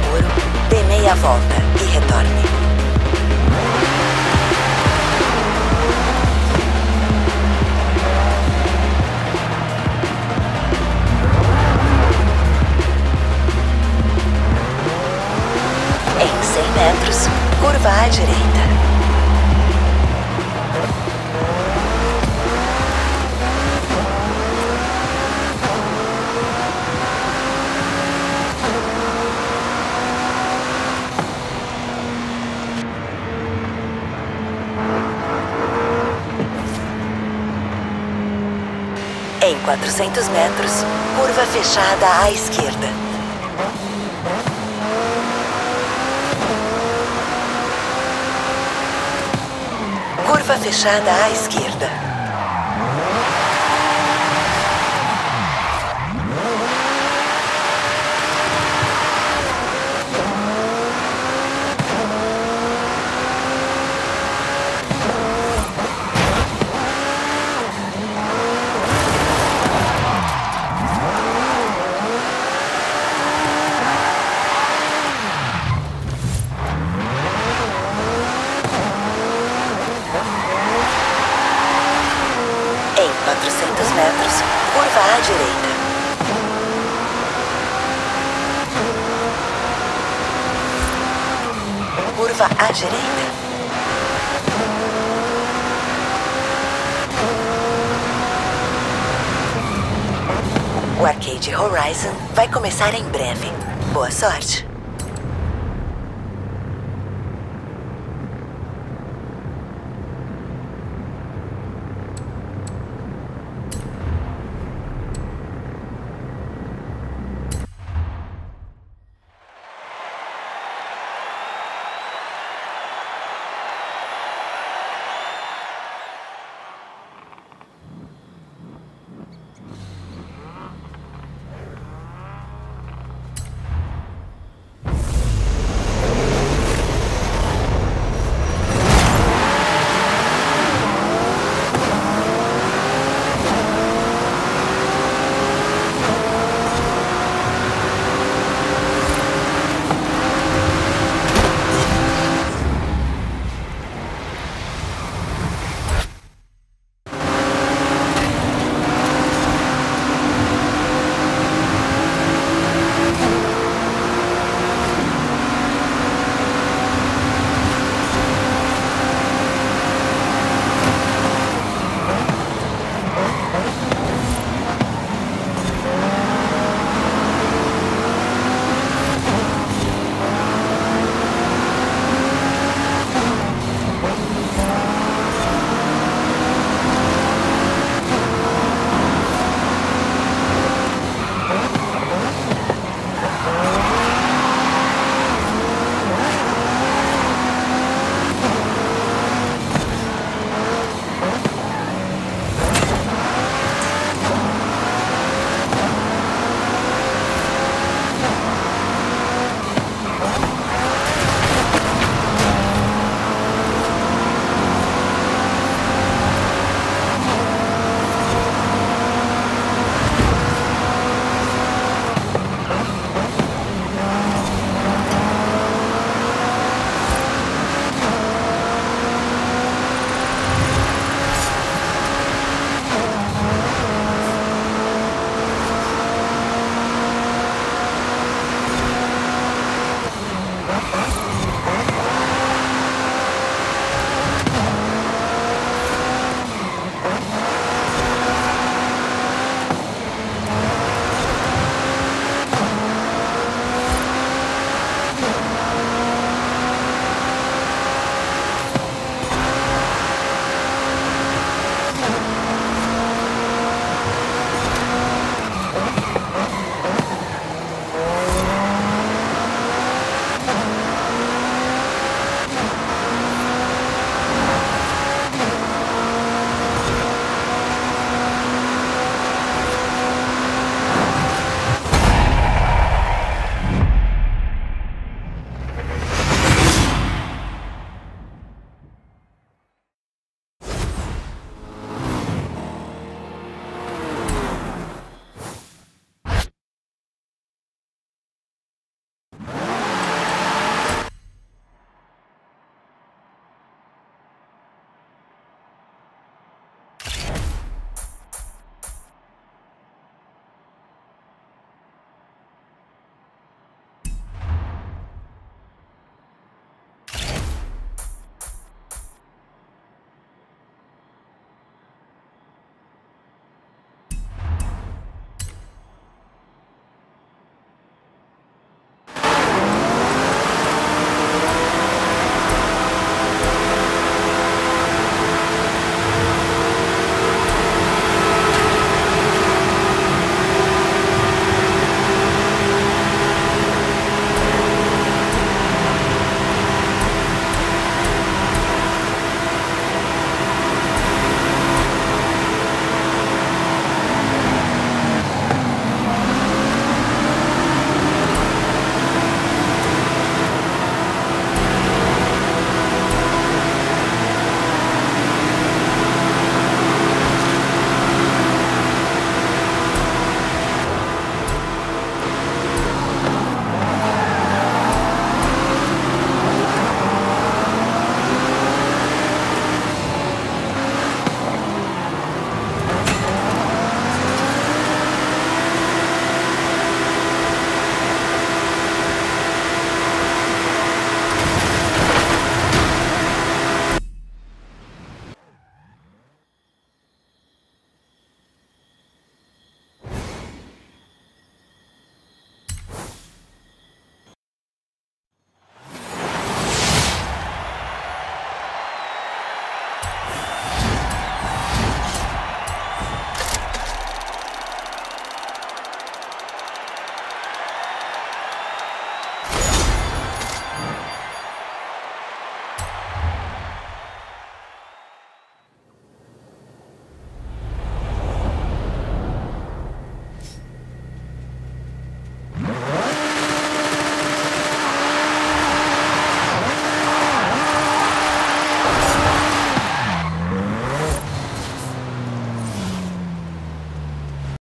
seguro, dê meia volta e retorne. Em 100 metros, curva à direita. Em 400 metros, curva fechada à esquerda. Curva fechada à esquerda. Em 400 metros, curva à direita. Curva à direita. O Arcade Horizon vai começar em breve. Boa sorte!